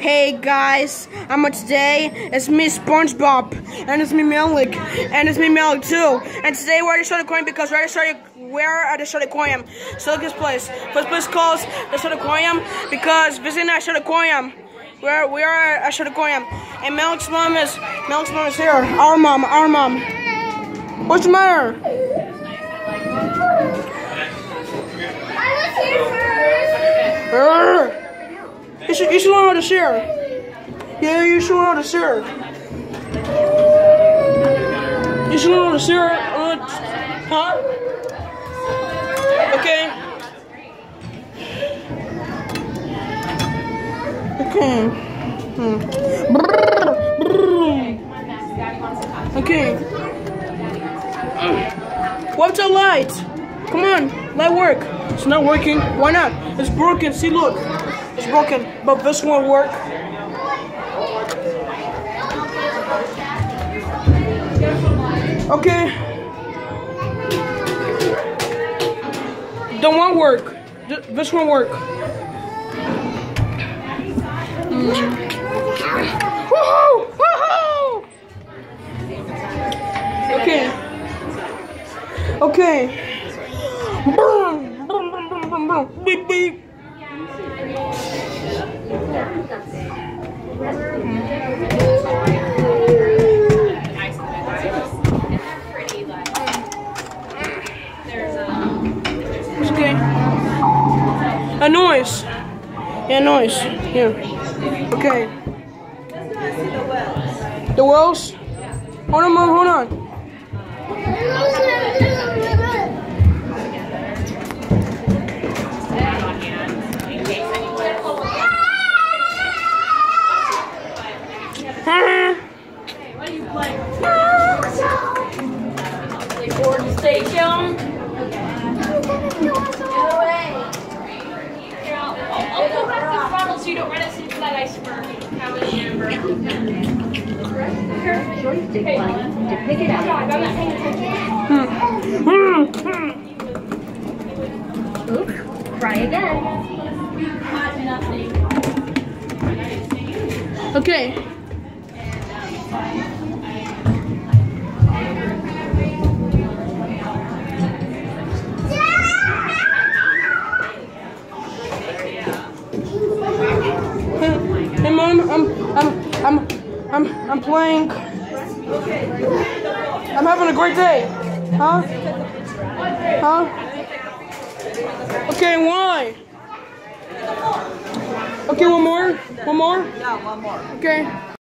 Hey guys, I'm today. It's me SpongeBob, and it's me Malik, and it's me Malik too. And today we're at the Short Aquarium because we're at the Short, we're at the Short Aquarium. So look at this place. This place calls the Short Aquarium because visiting that Short Aquarium. We're we are at Short Aquarium, and Malik's mom is Malik's mom is here. Our mom, our mom. What's the matter? I was here first. You should, you should learn how to share. Yeah, you should learn how to share. You should learn how to share. Uh, huh? Okay. Okay. Hmm. Okay. What's the light? Come on, light work. It's not working. Why not? It's broken. See, look. It's broken, but this won't work. Okay. Don't want work. This won't work. Mm. Woohoo! Woohoo! Okay. Okay. Boom! Boom! Boom! Boom! Boom! Beep! Beep! It's okay. A noise. Yeah, noise. Yeah. Okay. The wells? Hold on, Mom, hold on. Board station. Oops, try again. Okay. I'm, I'm playing. I'm having a great day. Huh? Huh? Okay, why? Okay, one more. One more. Yeah, one more. Okay.